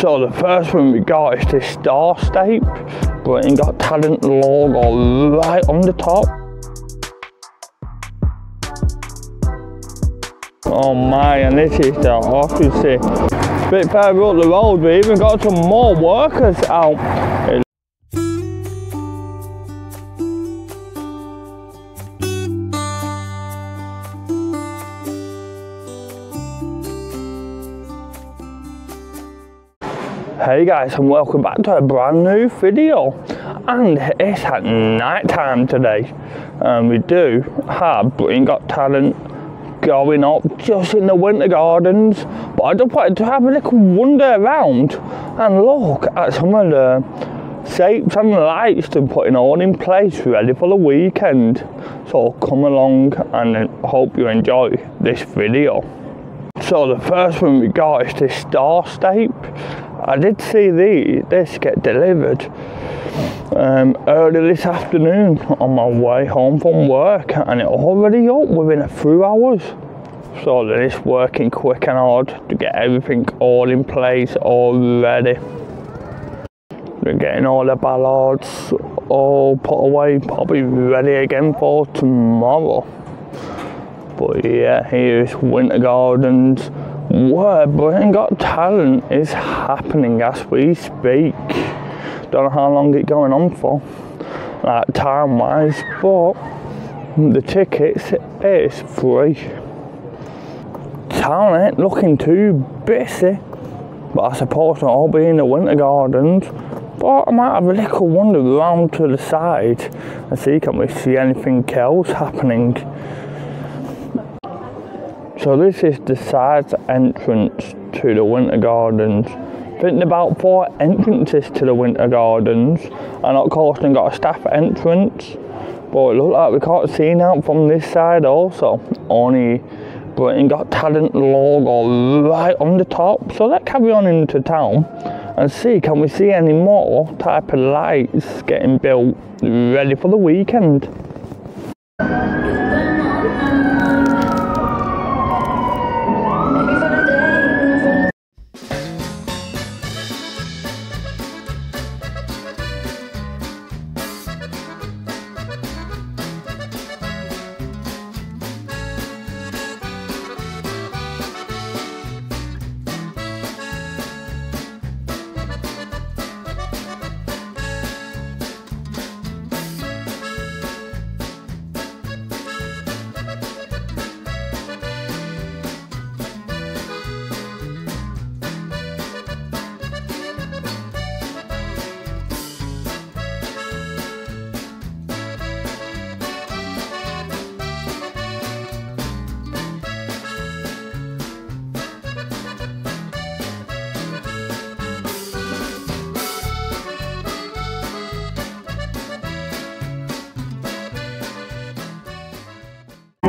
So the first one we got is this Star State, it Got Talent logo right on the top. Oh my, and this is the office. Bit further up the road, we even got some more workers out. Hey guys and welcome back to a brand new video. And it's at night time today. And we do have Britain Got Talent going up just in the winter gardens. But I just wanted to have a little wander around and look at some of the shapes and lights they're putting all in place ready for the weekend. So come along and hope you enjoy this video. So the first one we got is this star state I did see the, this get delivered um, early this afternoon on my way home from work and it already up within a few hours. So they're just working quick and hard to get everything all in place, all ready. They're getting all the ballards all put away, probably ready again for tomorrow. But yeah, here's Winter Gardens where Britain Got Talent is happening as we speak. Don't know how long it's going on for, like time wise, but the tickets is free. Town ain't looking too busy, but I suppose I'll all be in the Winter Gardens. But I might have a little wander around to the side and see can we see anything else happening. So this is the side entrance to the Winter Gardens. Thinking about four entrances to the Winter Gardens, and of course they've got a staff entrance. But it looks like we can't see now from this side also. Only Britain Got Talent logo right on the top. So let's carry on into town and see can we see any more type of lights getting built ready for the weekend.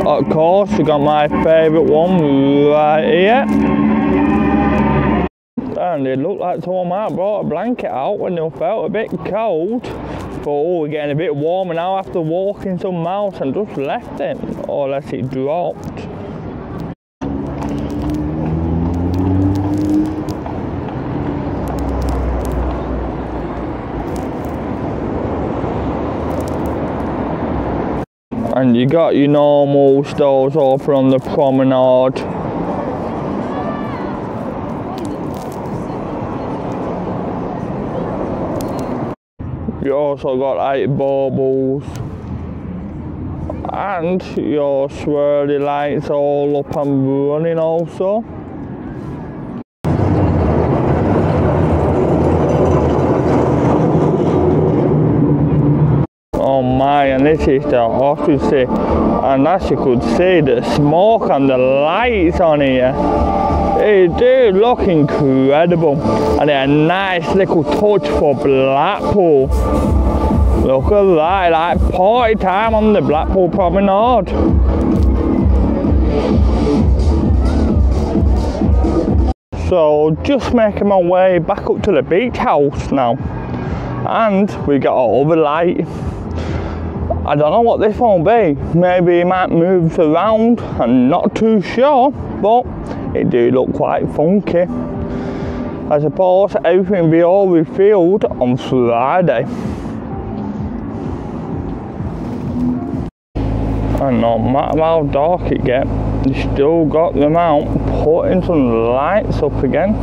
Of course, we got my favourite one right here. And it looked like someone have brought a blanket out when they felt a bit cold. But oh, we're getting a bit warmer now after walking some miles and just left it, or unless it dropped. And you got your normal stores over on the promenade. You also got eight baubles. And your swirly lights all up and running also this is the office and as you could see the smoke and the lights on here it do look incredible. And a nice little touch for Blackpool. Look at that like party time on the Blackpool promenade. So just making my way back up to the beach house now. And we got our other light I don't know what this will be. Maybe it might move around. I'm not too sure, but it do look quite funky. I suppose everything will be all refilled on Friday. And no matter how dark it gets, you still got them out putting some lights up again.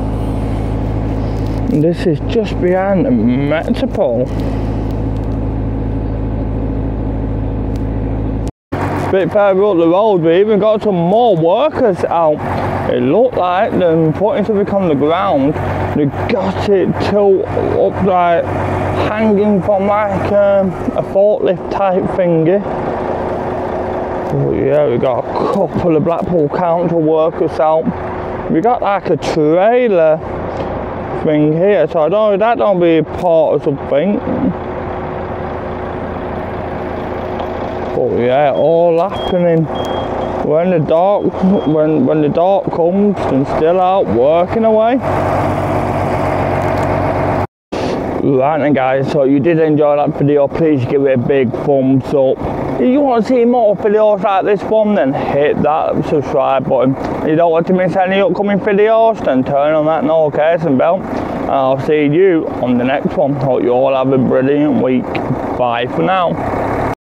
This is just behind the Metropole. Bit further up the road we even got some more workers out. It looked like them putting something on the ground. They got it till up like hanging from like um, a forklift type thingy. Oh yeah, we got a couple of Blackpool Council workers out. We got like a trailer thing here, so I don't know that don't be part of something. But yeah, all happening when the dark when when the dark comes and still out working away. Right then guys, so you did enjoy that video, please give it a big thumbs up. If you want to see more videos like this one, then hit that subscribe button. If you don't want to miss any upcoming videos, then turn on that notification bell. And I'll see you on the next one. Hope you all have a brilliant week. Bye for now.